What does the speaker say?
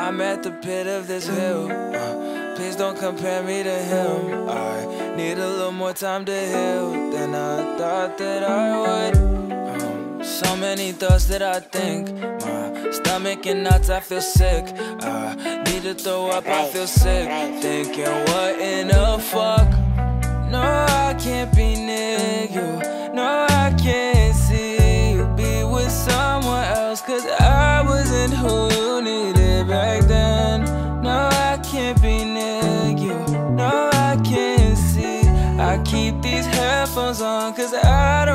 I'm at the pit of this hill. Uh, please don't compare me to him. I need a little more time to heal than I thought that I would. Um, so many thoughts that I think. My stomach and nuts, I feel sick. I need to throw up, I feel sick. Thinking, what in the fuck? No, I can't be near you. No, I can't see you be with someone else. Cause I wasn't who you needed back then. No, I can't be near you. No, I can't see. I keep these headphones on, cause I don't.